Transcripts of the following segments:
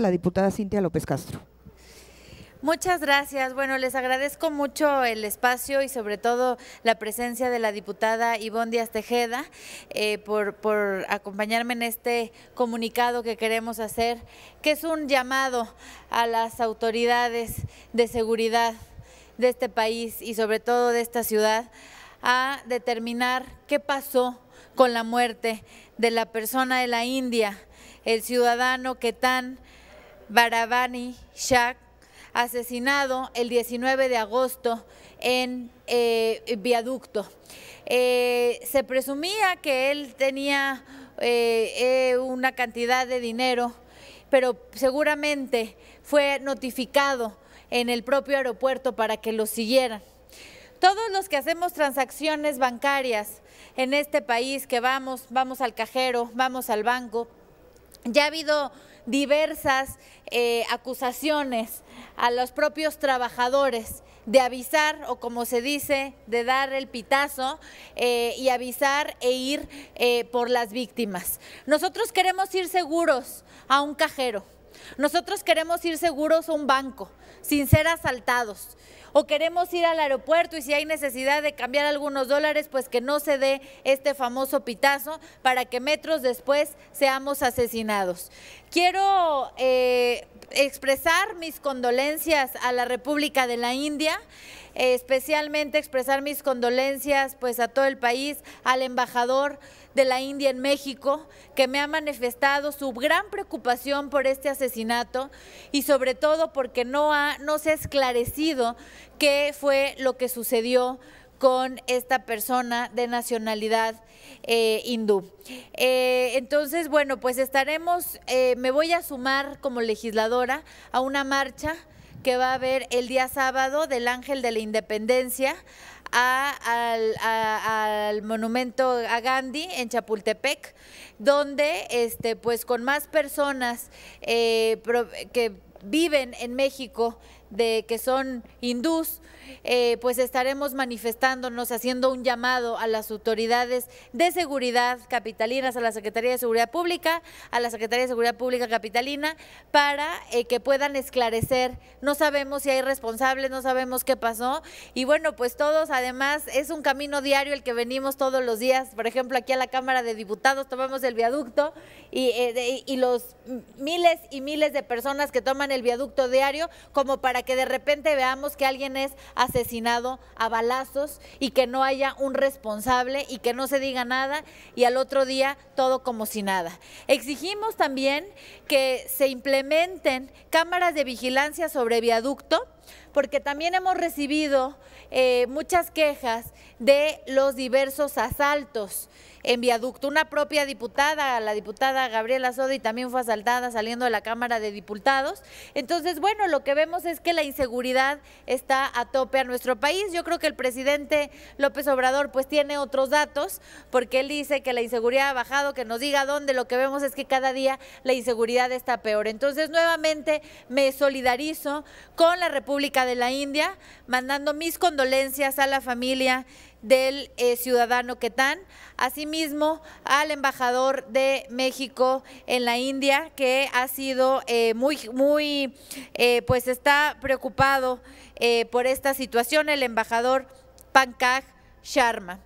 la diputada Cintia López Castro. Muchas gracias. Bueno, les agradezco mucho el espacio y sobre todo la presencia de la diputada Ivonne Díaz Tejeda eh, por, por acompañarme en este comunicado que queremos hacer, que es un llamado a las autoridades de seguridad de este país y sobre todo de esta ciudad a determinar qué pasó con la muerte de la persona de la India, el ciudadano Ketan Baravani Shak, asesinado el 19 de agosto en eh, viaducto. Eh, se presumía que él tenía eh, una cantidad de dinero, pero seguramente fue notificado en el propio aeropuerto para que lo siguieran. Todos los que hacemos transacciones bancarias en este país, que vamos, vamos al cajero, vamos al banco, ya ha habido diversas eh, acusaciones a los propios trabajadores de avisar o como se dice, de dar el pitazo eh, y avisar e ir eh, por las víctimas. Nosotros queremos ir seguros a un cajero, nosotros queremos ir seguros a un banco sin ser asaltados o queremos ir al aeropuerto y si hay necesidad de cambiar algunos dólares, pues que no se dé este famoso pitazo para que metros después seamos asesinados. Quiero eh, expresar mis condolencias a la República de la India especialmente expresar mis condolencias pues a todo el país, al embajador de la India en México, que me ha manifestado su gran preocupación por este asesinato y sobre todo porque no, ha, no se ha esclarecido qué fue lo que sucedió con esta persona de nacionalidad eh, hindú. Eh, entonces, bueno, pues estaremos, eh, me voy a sumar como legisladora a una marcha que va a haber el día sábado del Ángel de la Independencia al, monumento a Gandhi en Chapultepec, donde este, pues con más personas eh, que viven en México de que son hindús, eh, pues estaremos manifestándonos, haciendo un llamado a las autoridades de seguridad capitalinas, a la Secretaría de Seguridad Pública, a la Secretaría de Seguridad Pública capitalina, para eh, que puedan esclarecer. No sabemos si hay responsables, no sabemos qué pasó. Y bueno, pues todos, además, es un camino diario el que venimos todos los días. Por ejemplo, aquí a la Cámara de Diputados tomamos el viaducto y, eh, y los miles y miles de personas que toman el viaducto diario, como para que de repente veamos que alguien es asesinado a balazos y que no haya un responsable y que no se diga nada y al otro día todo como si nada. Exigimos también que se implementen cámaras de vigilancia sobre viaducto porque también hemos recibido eh, muchas quejas de los diversos asaltos en viaducto. Una propia diputada, la diputada Gabriela Sodi, también fue asaltada saliendo de la Cámara de Diputados. Entonces, bueno, lo que vemos es que la inseguridad está a tope a nuestro país. Yo creo que el presidente López Obrador pues tiene otros datos, porque él dice que la inseguridad ha bajado, que nos diga dónde. Lo que vemos es que cada día la inseguridad está peor. Entonces, nuevamente me solidarizo con la República de la India, mandando mis condolencias a la familia del eh, ciudadano Ketán, asimismo al embajador de México en la India, que ha sido eh, muy, muy, eh, pues está preocupado por esta situación, el embajador Pankaj Sharma.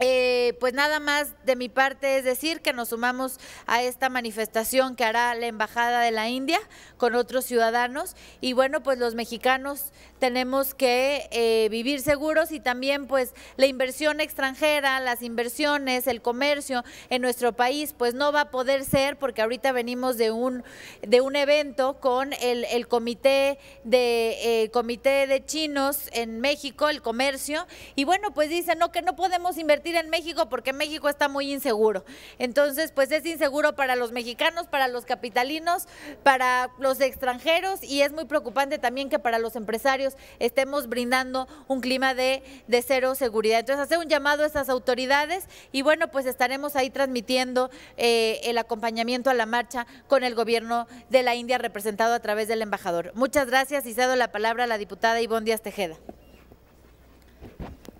Eh, pues nada más de mi parte es decir que nos sumamos a esta manifestación que hará la Embajada de la India con otros ciudadanos y bueno pues los mexicanos tenemos que eh, vivir seguros y también pues la inversión extranjera, las inversiones, el comercio en nuestro país pues no va a poder ser porque ahorita venimos de un, de un evento con el, el comité, de, eh, comité de chinos en México, el comercio y bueno pues dicen no que no podemos invertir en México porque México está muy inseguro. Entonces, pues es inseguro para los mexicanos, para los capitalinos, para los extranjeros y es muy preocupante también que para los empresarios estemos brindando un clima de, de cero seguridad. Entonces, hacer un llamado a estas autoridades y bueno, pues estaremos ahí transmitiendo eh, el acompañamiento a la marcha con el gobierno de la India representado a través del embajador. Muchas gracias y cedo la palabra a la diputada Ivonne Díaz Tejeda.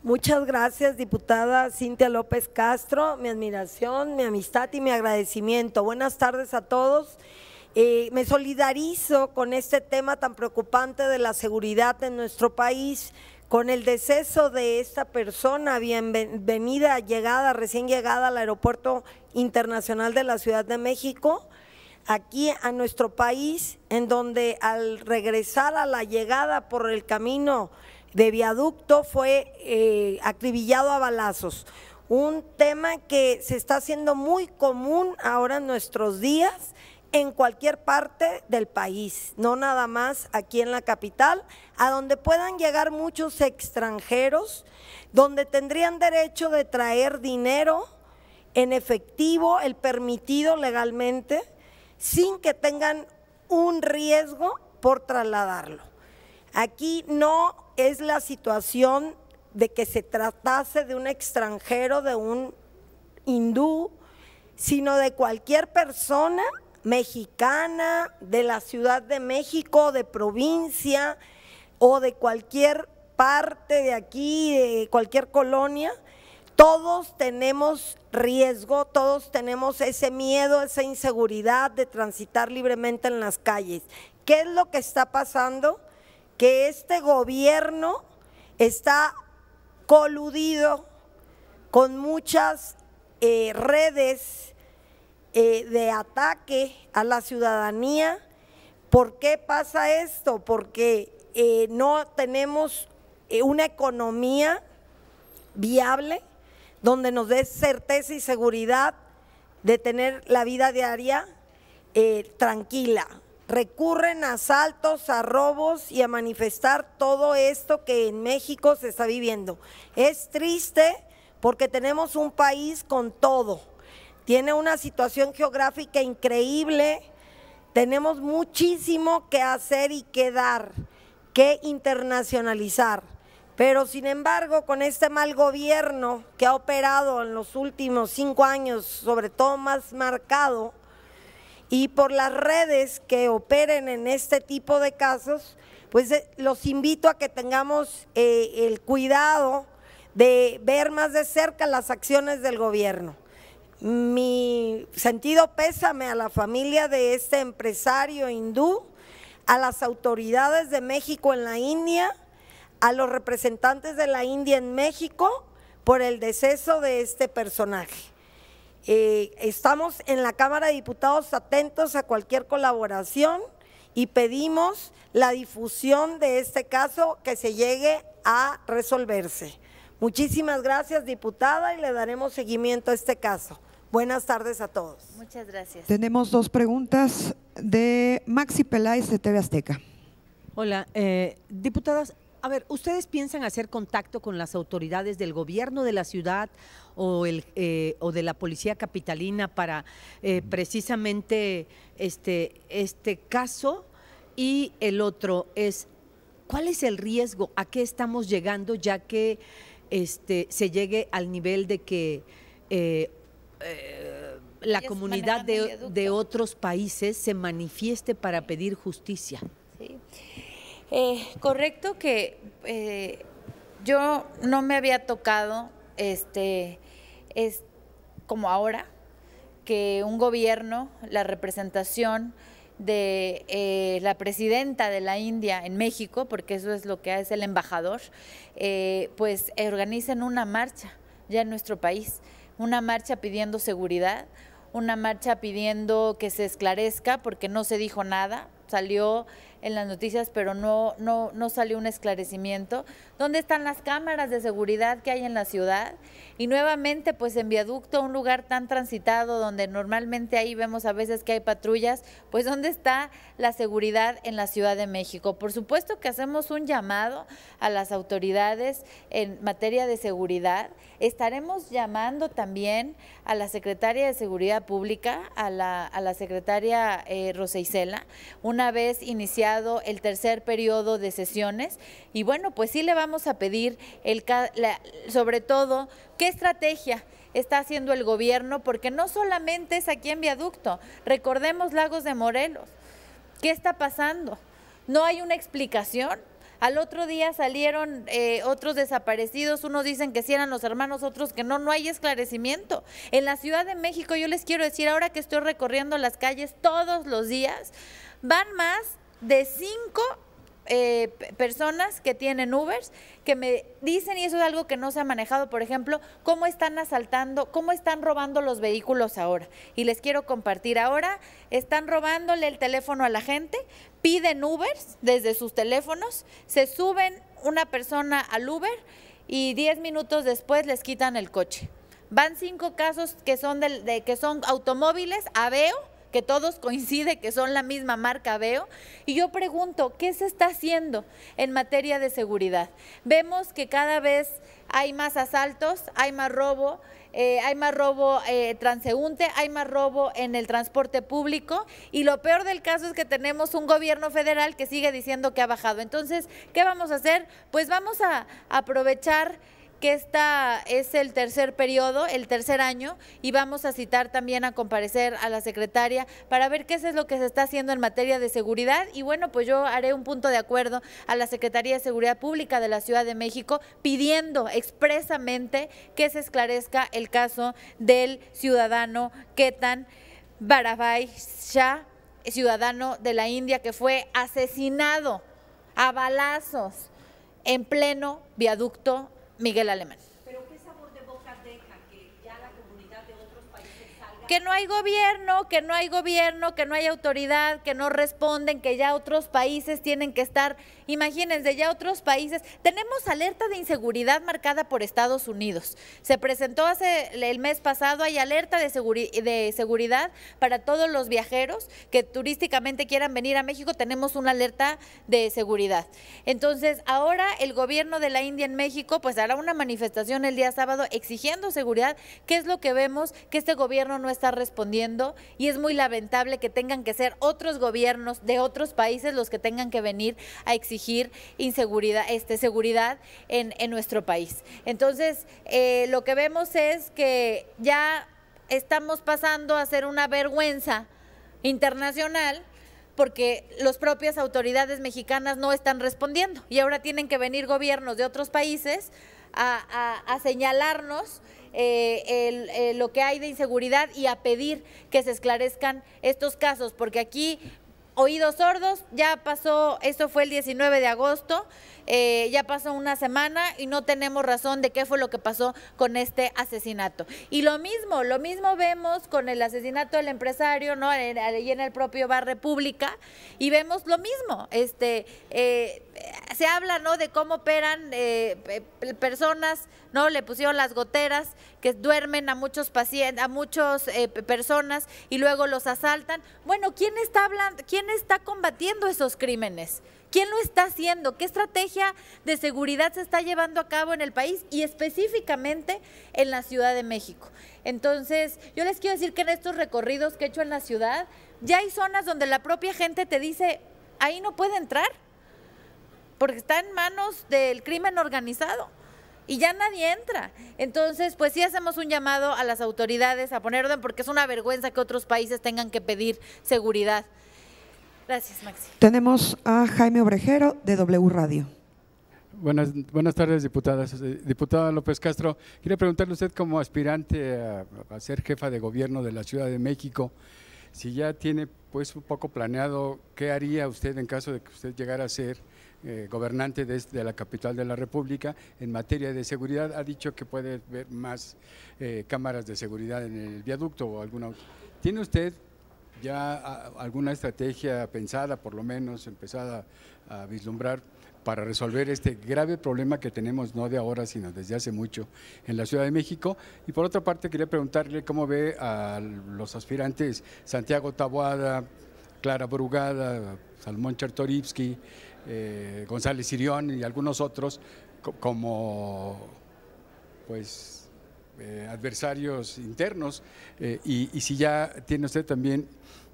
Muchas gracias, diputada Cintia López Castro. Mi admiración, mi amistad y mi agradecimiento. Buenas tardes a todos Eh, me solidarizo con este tema tan preocupante de la seguridad en nuestro país, con el deceso de esta persona, bienvenida, llegada, recién llegada al Aeropuerto Internacional de la Ciudad de México, aquí a nuestro país, en donde al regresar a la llegada por el camino de viaducto fue eh, acribillado a balazos. Un tema que se está haciendo muy común ahora en nuestros días en cualquier parte del país, no nada más aquí en la capital, a donde puedan llegar muchos extranjeros, donde tendrían derecho de traer dinero en efectivo, el permitido legalmente, sin que tengan un riesgo por trasladarlo. Aquí no es la situación de que se tratase de un extranjero, de un hindú, sino de cualquier persona mexicana, de la Ciudad de México, de provincia o de cualquier parte de aquí, de cualquier colonia, todos tenemos riesgo, todos tenemos ese miedo, esa inseguridad de transitar libremente en las calles. ¿Qué es lo que está pasando? Que este gobierno está coludido con muchas eh, redes eh, de ataque a la ciudadanía. ¿Por qué pasa esto? Porque eh, no tenemos una economía viable donde nos dé certeza y seguridad de tener la vida diaria eh, tranquila. Recurren a asaltos, a robos y a manifestar todo esto que en México se está viviendo. Es triste porque tenemos un país con todo. Tiene una situación geográfica increíble. Tenemos muchísimo que hacer y que dar, que internacionalizar. Pero sin embargo, con este mal gobierno que ha operado en los últimos cinco años, sobre todo más marcado, y por las redes que operen en este tipo de casos, pues eh, los invito a que tengamos eh, el cuidado de ver más de cerca las acciones del gobierno. Mi sentido pésame a la familia de este empresario hindú, a las autoridades de México en la India, a los representantes de la India en México por el deceso de este personaje. Eh, estamos en la Cámara de Diputados atentos a cualquier colaboración y pedimos la difusión de este caso que se llegue a resolverse. Muchísimas gracias, diputada, y le daremos seguimiento a este caso. Buenas tardes a todos. Muchas gracias. Tenemos dos preguntas de Maxi Peláez de TV Azteca. Hola, eh, diputadas, a ver, ¿ustedes piensan hacer contacto con las autoridades del gobierno de la ciudad o, el, eh, o de la policía capitalina para eh, precisamente este, este caso? Y el otro es, ¿cuál es el riesgo? ¿A qué estamos llegando ya que este, se llegue al nivel de que eh, la comunidad de, de, otros países se manifieste para pedir justicia? Sí. Eh, correcto que eh, yo no me había tocado, este, es como ahora, que un gobierno, la representación de eh, la presidenta de la India en México, porque eso es lo que es el embajador, pues organicen una marcha ya en nuestro país, una marcha pidiendo seguridad, una marcha pidiendo que se esclarezca, porque no se dijo nada, salió en las noticias, pero no, no, no salió un esclarecimiento. ¿Dónde están las cámaras de seguridad que hay en la ciudad? Y nuevamente, pues en viaducto, un lugar tan transitado donde normalmente ahí vemos a veces que hay patrullas, pues ¿dónde está la seguridad en la Ciudad de México? Por supuesto que hacemos un llamado a las autoridades en materia de seguridad. Estaremos llamando también a la secretaria de Seguridad Pública, a la, a la secretaria eh, Rosa una vez el tercer periodo de sesiones. Y bueno, pues sí le vamos a pedir, el, sobre todo, qué estrategia está haciendo el gobierno, porque no solamente es aquí en Viaducto, recordemos Lagos de Morelos. ¿Qué está pasando? No hay una explicación Al otro día salieron eh, otros desaparecidos, unos dicen que sí eran los hermanos, otros que no, no hay esclarecimiento. En la Ciudad de México, yo les quiero decir, ahora que estoy recorriendo las calles todos los días, van más de cinco eh, personas que tienen Ubers que me dicen, y eso es algo que no se ha manejado, por ejemplo, cómo están asaltando, cómo están robando los vehículos ahora. Y les quiero compartir, ahora están robándole el teléfono a la gente, piden Ubers desde sus teléfonos, se suben una persona al Uber y 10 minutos después les quitan el coche. Van cinco casos que son, de, que son automóviles, Aveo, que todos coinciden que son la misma marca Veo. Y yo pregunto, ¿qué se está haciendo en materia de seguridad? Vemos que cada vez hay más asaltos, hay más robo, eh, hay más robo eh, transeúnte, hay más robo en el transporte público y lo peor del caso es que tenemos un gobierno federal que sigue diciendo que ha bajado. Entonces, ¿qué vamos a hacer? Pues vamos a aprovechar que esta es el tercer periodo, el tercer año, y vamos a citar también a comparecer a la secretaria para ver qué es lo que se está haciendo en materia de seguridad. Y bueno, pues yo haré un punto de acuerdo a la Secretaría de Seguridad Pública de la Ciudad de México pidiendo expresamente que se esclarezca el caso del ciudadano Ketan Barabay Shah, ciudadano de la India que fue asesinado a balazos en pleno viaducto Miguel Alemán. ¿Pero qué sabor de boca deja que ya la comunidad de otros países salga? Que no hay gobierno, que no hay gobierno, que no hay autoridad, que no responden, que ya otros países tienen que estar Imagínense, ya otros países, tenemos alerta de inseguridad marcada por Estados Unidos. Se presentó hace el mes pasado, hay alerta de, seguridad para todos los viajeros que turísticamente quieran venir a México, tenemos una alerta de seguridad. Entonces, ahora el gobierno de la India en México pues hará una manifestación el día sábado exigiendo seguridad. ¿Qué es lo que vemos? Que este gobierno no está respondiendo y es muy lamentable que tengan que ser otros gobiernos de otros países los que tengan que venir a exigir inseguridad, este, seguridad en, nuestro país. Entonces, eh, lo que vemos es que ya estamos pasando a ser una vergüenza internacional porque las propias autoridades mexicanas no están respondiendo y ahora tienen que venir gobiernos de otros países a, señalarnos eh, eh, lo que hay de inseguridad y a pedir que se esclarezcan estos casos, porque aquí oídos sordos, ya pasó, esto fue el 19 de agosto, eh, ya pasó una semana y no tenemos razón de qué fue lo que pasó con este asesinato. Y lo mismo, lo mismo vemos con el asesinato del empresario, ¿no? Allí en el propio Bar República, y vemos lo mismo. Este, eh, se habla, ¿no? De cómo operan eh, personas, ¿no? Le pusieron las goteras que duermen a muchos pacientes, a muchas personas y luego los asaltan. Bueno, ¿quién está hablando, quién está combatiendo esos crímenes? ¿Quién lo está haciendo? ¿Qué estrategia de seguridad se está llevando a cabo en el país y específicamente en la Ciudad de México? Entonces, yo les quiero decir que en estos recorridos que he hecho en la ciudad, ya hay zonas donde la propia gente te dice, ahí no puede entrar, porque está en manos del crimen organizado y ya nadie entra. Entonces, pues sí hacemos un llamado a las autoridades a poner orden porque es una vergüenza que otros países tengan que pedir seguridad. Gracias, Maxi. Tenemos a Jaime Obrejero de W Radio. Buenas, buenas tardes, diputadas. Eh, diputada López Castro, quería preguntarle a usted como aspirante a, ser jefa de gobierno de la Ciudad de México, si ya tiene pues un poco planeado qué haría usted en caso de que usted llegara a ser eh, gobernante de, la capital de la República en materia de seguridad. Ha dicho que puede ver más eh, cámaras de seguridad en el viaducto o alguna. ¿Tiene usted ya alguna estrategia pensada, por lo menos empezada a vislumbrar para resolver este grave problema que tenemos no de ahora, sino desde hace mucho en la Ciudad de México. Y por otra parte, quería preguntarle cómo ve a los aspirantes Santiago Taboada, Clara Brugada, Salmón Chertorivsky, eh, González Sirión y algunos otros como pues eh, adversarios internos eh, y, si ya tiene usted también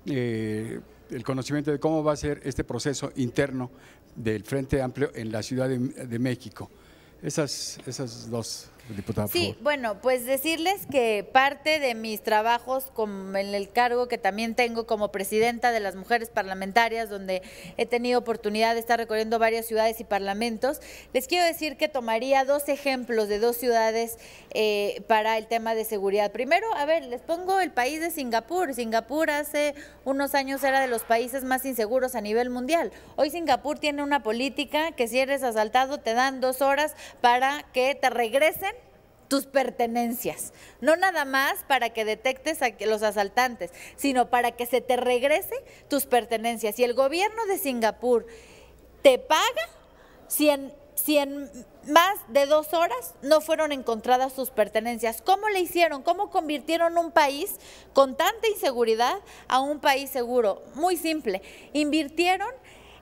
el conocimiento de cómo va a ser este proceso interno del Frente Amplio en la Ciudad de, México. Esas, esas dos diputada. por Sí, favor. bueno, pues decirles que parte de mis trabajos en el cargo que también tengo como presidenta de las mujeres parlamentarias, donde he tenido oportunidad de estar recorriendo varias ciudades y parlamentos, les quiero decir que tomaría dos ejemplos de dos ciudades eh, para el tema de seguridad. Primero, a ver, les pongo el país de Singapur. Singapur hace unos años era de los países más inseguros a nivel mundial. Hoy Singapur tiene una política que si eres asaltado te dan dos horas para que te regresen tus pertenencias, no nada más para que detectes a los asaltantes, sino para que se te regrese tus pertenencias. Y el gobierno de Singapur te paga si en, si en más de dos horas no fueron encontradas tus pertenencias. ¿Cómo le hicieron? ¿Cómo convirtieron un país con tanta inseguridad a un país seguro? Muy simple. Invirtieron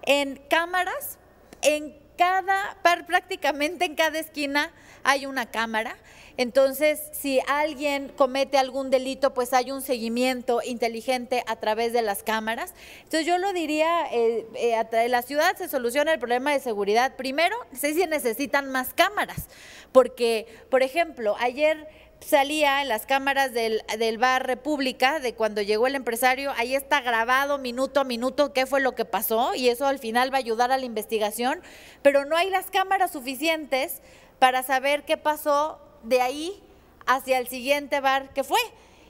en cámaras en cada, prácticamente en cada esquina hay una cámara. Entonces, si alguien comete algún delito, pues hay un seguimiento inteligente a través de las cámaras. Entonces, yo lo diría, eh, eh, la ciudad se soluciona el problema de seguridad. Primero, sí se necesitan más cámaras, porque, por ejemplo, ayer salía en las cámaras del, del bar República, de cuando llegó el empresario, ahí está grabado minuto a minuto qué fue lo que pasó y eso al final va a ayudar a la investigación, pero no hay las cámaras suficientes para saber qué pasó de ahí hacia el siguiente bar que fue.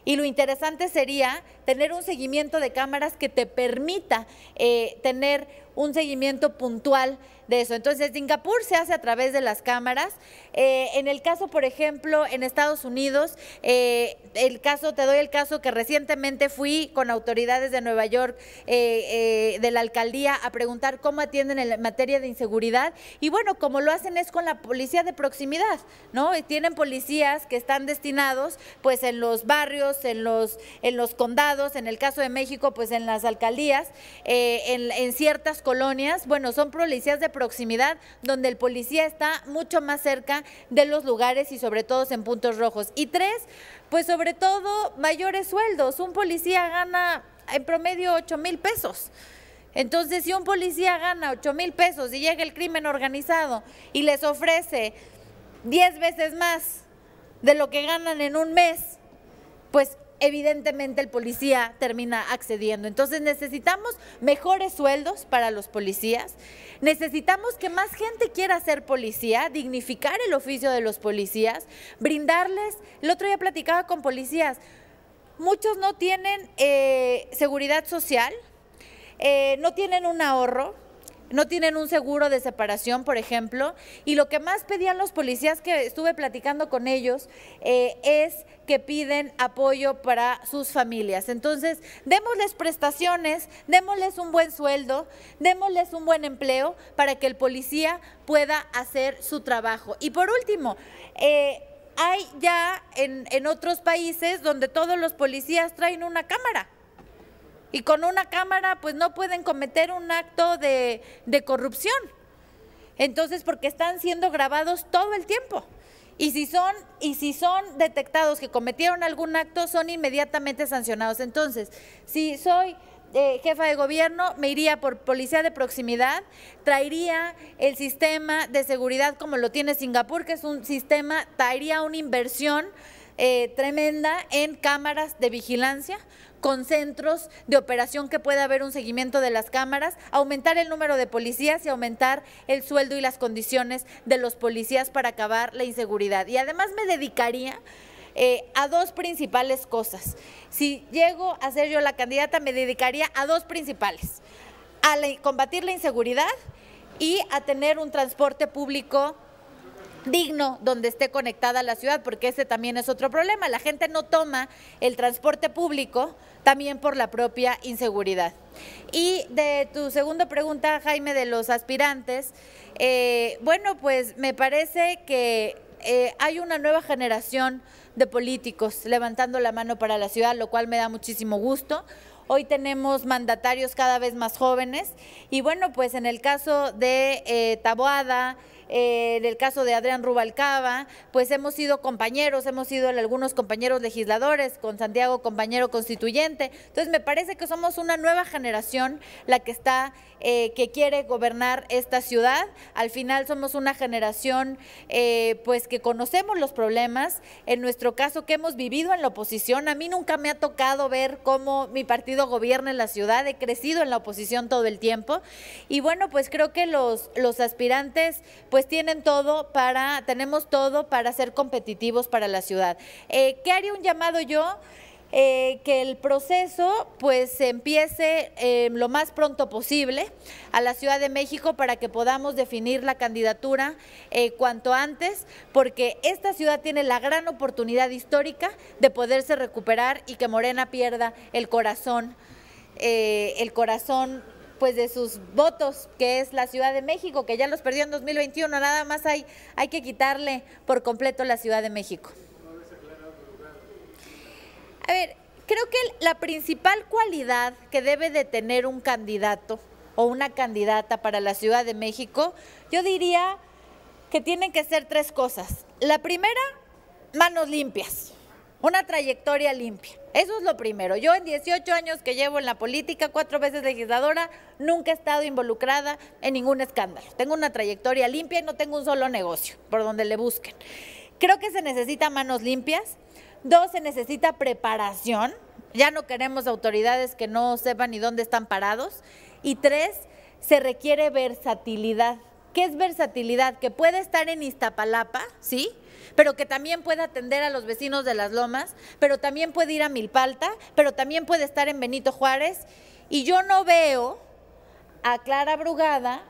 Y lo interesante sería tener un seguimiento de cámaras que te permita eh, tener un seguimiento puntual de eso. Entonces, Singapur se hace a través de las cámaras. Eh, en el caso, por ejemplo, en Estados Unidos, eh, el caso, te doy el caso que recientemente fui con autoridades de Nueva York, eh, de la alcaldía, a preguntar cómo atienden en materia de inseguridad. Y bueno, como lo hacen es con la policía de proximidad, ¿no? Tienen policías que están destinados, pues, en los barrios, en los, en los condados, en el caso de México, pues, en las alcaldías, en, en ciertas colonias. Bueno, son policías de proximidad donde el policía está mucho más cerca de los lugares y sobre todo en puntos rojos. Y tres, pues sobre todo mayores sueldos. Un policía gana en promedio 8 mil pesos. Entonces, si un policía gana 8 mil pesos y llega el crimen organizado y les ofrece 10 veces más de lo que ganan en un mes, pues evidentemente el policía termina accediendo. Entonces necesitamos mejores sueldos para los policías, necesitamos que más gente quiera ser policía, dignificar el oficio de los policías, brindarles, el otro día platicaba con policías, muchos no tienen eh, seguridad social, eh, no tienen un ahorro, no tienen un seguro de separación, por ejemplo, y lo que más pedían los policías que estuve platicando con ellos eh, es que piden apoyo para sus familias. Entonces, démosles prestaciones, démosles un buen sueldo, démosles un buen empleo para que el policía pueda hacer su trabajo. Y por último, eh, hay ya en, en otros países donde todos los policías traen una cámara. Y con una cámara pues no pueden cometer un acto de, de corrupción. Entonces, porque están siendo grabados todo el tiempo. Y si son, y si son detectados que cometieron algún acto, son inmediatamente sancionados. Entonces, si soy eh, jefa de gobierno, me iría por policía de proximidad, traería el sistema de seguridad como lo tiene Singapur, que es un sistema, traería una inversión eh, tremenda en cámaras de vigilancia, con centros de operación que pueda haber un seguimiento de las cámaras, aumentar el número de policías y aumentar el sueldo y las condiciones de los policías para acabar la inseguridad. Y además me dedicaría eh, a dos principales cosas. Si llego a ser yo la candidata, me dedicaría a dos principales, a la- combatir la inseguridad y a tener un transporte público digno donde esté conectada la ciudad, porque ese también es otro problema. La gente no toma el transporte público también por la propia inseguridad. Y de tu segunda pregunta, Jaime, de los aspirantes, eh, bueno, pues me parece que eh, hay una nueva generación de políticos levantando la mano para la ciudad, lo cual me da muchísimo gusto. Hoy tenemos mandatarios cada vez más jóvenes y bueno, pues en el caso de eh, Taboada, eh, en el caso de Adrián Rubalcaba, pues hemos sido compañeros, hemos sido algunos compañeros legisladores, con Santiago compañero constituyente. Entonces me parece que somos una nueva generación la que está, eh, que quiere gobernar esta ciudad. Al final somos una generación eh, pues que conocemos los problemas, en nuestro caso que hemos vivido en la oposición. A mí nunca me ha tocado ver cómo mi partido gobierna en la ciudad, he crecido en la oposición todo el tiempo. Y bueno, pues creo que los, los aspirantes pues tienen todo para, tenemos todo para ser competitivos para la ciudad. Eh, ¿Qué haría un llamado yo? Eh, que el proceso pues empiece eh, lo más pronto posible a la Ciudad de México para que podamos definir la candidatura eh, cuanto antes, porque esta ciudad tiene la gran oportunidad histórica de poderse recuperar y que Morena pierda el corazón, el corazón pues de sus votos, que es la Ciudad de México, que ya los perdió en 2021, nada más hay, hay que quitarle por completo la Ciudad de México. A ver, creo que la principal cualidad que debe de tener un candidato o una candidata para la Ciudad de México, yo diría que tienen que ser tres cosas. La primera, manos limpias, una trayectoria limpia. Eso es lo primero. Yo en 18 años que llevo en la política, cuatro veces legisladora, nunca he estado involucrada en ningún escándalo. Tengo una trayectoria limpia y no tengo un solo negocio por donde le busquen. Creo que se necesita manos limpias. Dos, se necesita preparación. Ya no queremos autoridades que no sepan ni dónde están parados. Y tres, se requiere versatilidad. ¿Qué es versatilidad? Que puede estar en Iztapalapa, ¿sí? Pero que también puede atender a los vecinos de las lomas, pero también puede ir a Milpalta, pero también puede estar en Benito Juárez. Y yo no veo a Clara Brugada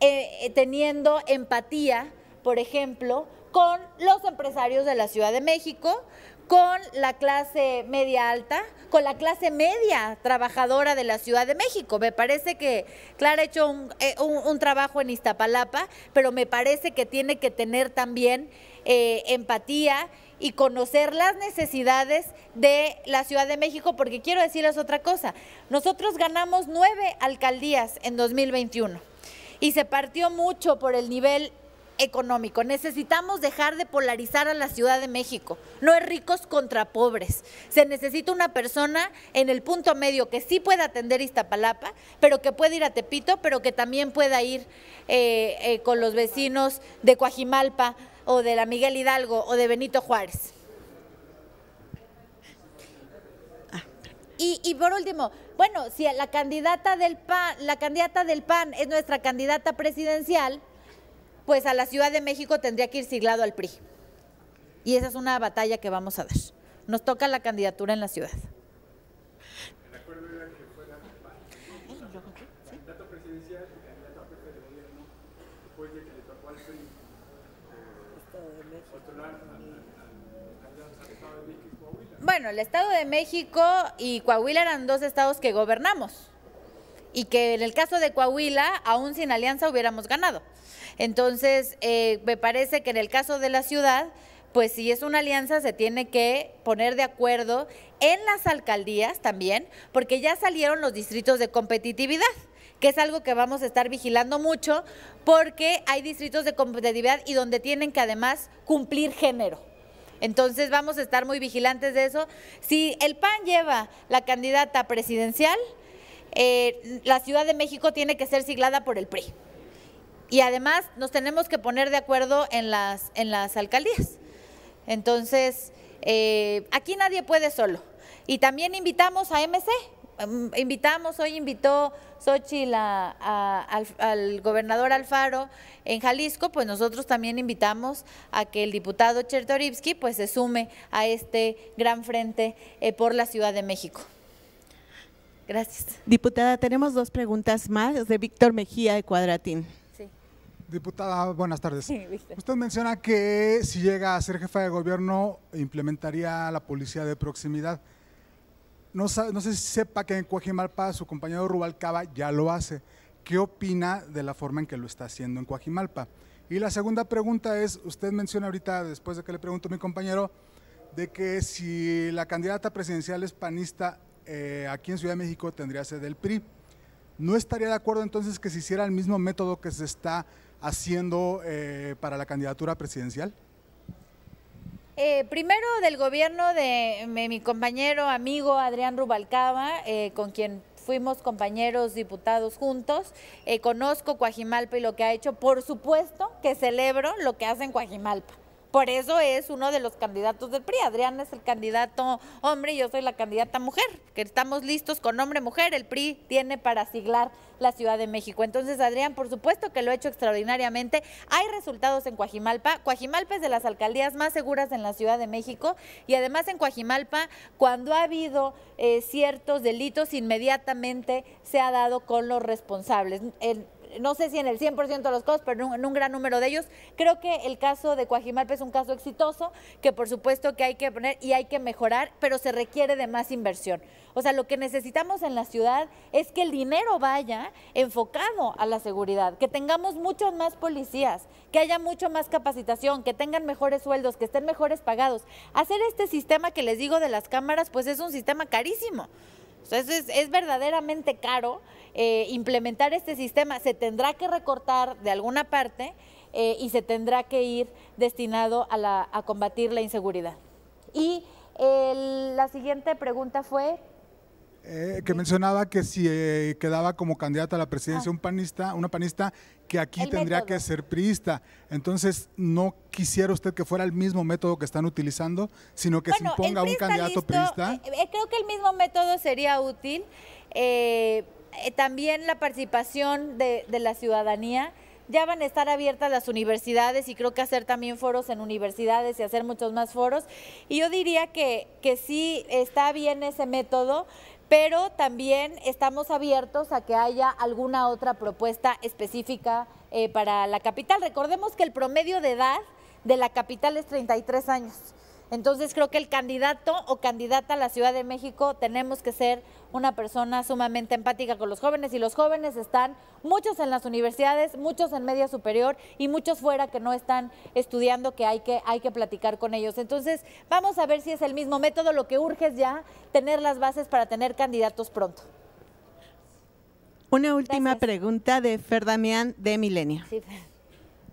eh, teniendo empatía, por ejemplo, con los empresarios de la Ciudad de México, con la clase media alta, con la clase media trabajadora de la Ciudad de México. Me parece que Clara ha hecho eh, un, trabajo en Iztapalapa, pero me parece que tiene que tener también eh, empatía y conocer las necesidades de la Ciudad de México, porque quiero decirles otra cosa, nosotros ganamos nueve alcaldías en 2021 y se partió mucho por el nivel económico. Necesitamos dejar de polarizar a la Ciudad de México. No es ricos contra pobres. Se necesita una persona en el punto medio que sí pueda atender Iztapalapa, pero que pueda ir a Tepito, pero que también pueda ir eh, eh, con los vecinos de Coajimalpa o de la Miguel Hidalgo o de Benito Juárez. Y, y, por último, bueno, si la candidata del PAN, la candidata del PAN es nuestra candidata presidencial, pues a la Ciudad de México tendría que ir siglado al PRI. Y esa es una batalla que vamos a dar. Nos toca la candidatura en la ciudad. Bueno, el Estado de México y Coahuila eran dos estados que gobernamos y que en el caso de Coahuila, aún sin alianza, hubiéramos ganado. Entonces, eh, me parece que en el caso de la ciudad, pues si es una alianza se tiene que poner de acuerdo en las alcaldías también, porque ya salieron los distritos de competitividad que es algo que vamos a estar vigilando mucho, porque hay distritos de competitividad y donde tienen que además cumplir género. Entonces vamos a estar muy vigilantes de eso. Si el PAN lleva la candidata presidencial, eh, la Ciudad de México tiene que ser siglada por el PRI. Y además nos tenemos que poner de acuerdo en las, en las alcaldías. Entonces, eh, aquí nadie puede solo. Y también invitamos a MC. Mm, invitamos, hoy invitó Xochitl al, gobernador Alfaro en Jalisco, pues nosotros también invitamos a que el diputado Chertorivsky pues se sume a este gran frente eh, por la Ciudad de México. Gracias. Diputada, tenemos dos preguntas más de Víctor Mejía de Cuadratín. Diputada, buenas tardes. Usted menciona que si llega a ser jefa de gobierno implementaría la policía de proximidad. No, no sé si sepa que en Coajimalpa su compañero Rubalcaba ya lo hace. ¿Qué opina de la forma en que lo está haciendo en Coajimalpa? Y la segunda pregunta es, usted menciona ahorita, después de que le pregunto a mi compañero, de que si la candidata presidencial es panista, eh, aquí en Ciudad de México tendría sede del PRI. ¿no estaría de acuerdo entonces que se hiciera el mismo método que se está haciendo eh, para la candidatura presidencial? Eh, primero del gobierno de, mi compañero, amigo Adrián Rubalcaba, eh, con quien fuimos compañeros diputados juntos, conozco Coajimalpa y lo que ha hecho, por supuesto que celebro lo que hace en Coajimalpa. Por eso es uno de los candidatos del PRI. Adrián es el candidato hombre y yo soy la candidata mujer, que estamos listos con hombre-mujer. El PRI tiene para siglar la Ciudad de México. Entonces, Adrián, por supuesto que lo ha hecho extraordinariamente. Hay resultados en Coajimalpa. Coajimalpa es de las alcaldías más seguras en la Ciudad de México y además en Coajimalpa, cuando ha habido eh, ciertos delitos, inmediatamente se ha dado con los responsables. No sé si en el 100% de los casos, pero en un, gran número de ellos. Creo que el caso de Coajimalpa es un caso exitoso, que por supuesto que hay que poner y hay que mejorar, pero se requiere de más inversión. O sea, lo que necesitamos en la ciudad es que el dinero vaya enfocado a la seguridad, que tengamos muchos más policías, que haya mucho más capacitación, que tengan mejores sueldos, que estén mejores pagados. Hacer este sistema que les digo de las cámaras, pues es un sistema carísimo. Entonces es, verdaderamente caro eh, implementar este sistema. Se tendrá que recortar de alguna parte eh, y se tendrá que ir destinado a, combatir la inseguridad. Y la siguiente pregunta fue... Eh, que mencionaba que si eh, quedaba como candidata a la presidencia ah. un panista, una panista que aquí el tendría método. que ser priista. Entonces, no quisiera usted que fuera el mismo método que están utilizando, sino que bueno, se imponga un candidato listo, priista. Eh, creo que el mismo método sería útil. También la participación de, de la ciudadanía ya van a estar abiertas las universidades y creo que hacer también foros en universidades y hacer muchos más foros. Y yo diría que, que sí está bien ese método, pero también estamos abiertos a que haya alguna otra propuesta específica eh, para la capital. Recordemos que el promedio de edad de la capital es 33 años. Entonces creo que el candidato o candidata a la Ciudad de México tenemos que ser una persona sumamente empática con los jóvenes y los jóvenes están muchos en las universidades, muchos en media superior y muchos fuera que no están estudiando que hay que hay que platicar con ellos. Entonces, vamos a ver si es el mismo método, lo que urge es ya tener las bases para tener candidatos pronto. Una última Gracias. pregunta de Ferdamián de Milenio. Sí.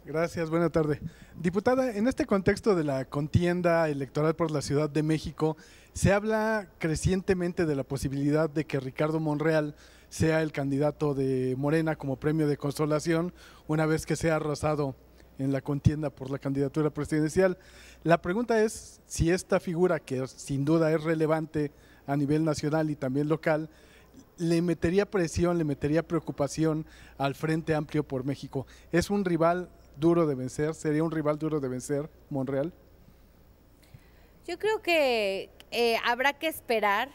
Gracias, buena tarde. Diputada, en este contexto de la contienda electoral por la Ciudad de México, se habla crecientemente de la posibilidad de que Ricardo Monreal sea el candidato de Morena como premio de consolación una vez que sea arrasado en la contienda por la candidatura presidencial. La pregunta es si esta figura, que sin duda es relevante a nivel nacional y también local, le metería presión, le metería preocupación al Frente Amplio por México. ¿Es un rival duro de vencer? ¿Sería un rival duro de vencer Monreal? Yo creo que eh, habrá que esperar.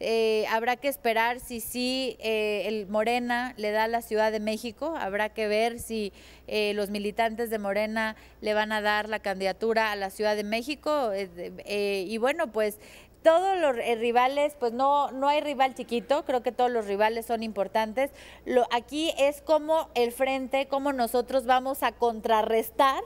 Eh, habrá que esperar si sí eh, el Morena le da a la Ciudad de México, habrá que ver si los militantes de Morena le van a dar la candidatura a la Ciudad de México y bueno, pues todos los rivales, pues no, no hay rival chiquito, creo que todos los rivales son importantes. Lo, aquí es como el frente, como nosotros vamos a contrarrestar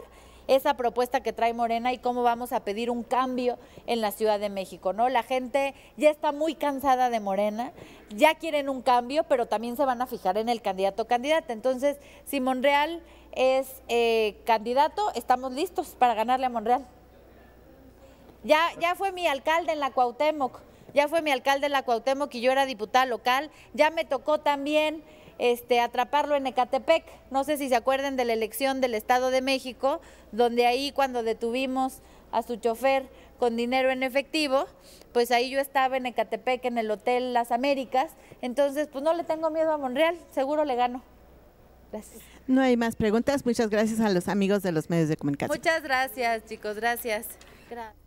esa propuesta que trae Morena y cómo vamos a pedir un cambio en la Ciudad de México, ¿no? La gente ya está muy cansada de Morena, ya quieren un cambio, pero también se van a fijar en el candidato o candidata. Entonces, si Monreal es eh, candidato, estamos listos para ganarle a Monreal. Ya, ya fue mi alcalde en la Cuauhtémoc, ya fue mi alcalde en la Cuauhtémoc y yo era diputada local, ya me tocó también este, atraparlo en Ecatepec. No sé si se acuerdan de la elección del Estado de México, donde ahí cuando detuvimos a su chofer con dinero en efectivo, pues ahí yo estaba en Ecatepec, en el Hotel Las Américas. Entonces, pues no le tengo miedo a Monreal, seguro le gano. Gracias. No hay más preguntas. Muchas gracias a los amigos de los medios de comunicación. Muchas gracias, chicos. Gracias. gracias.